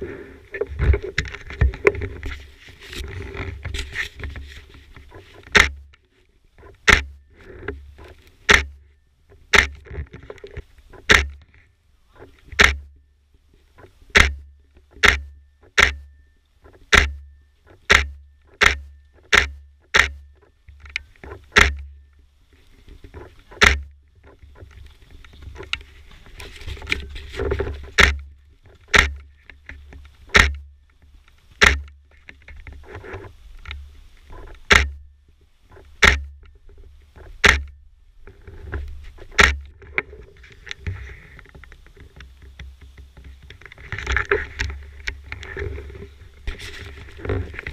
you Mm-hmm.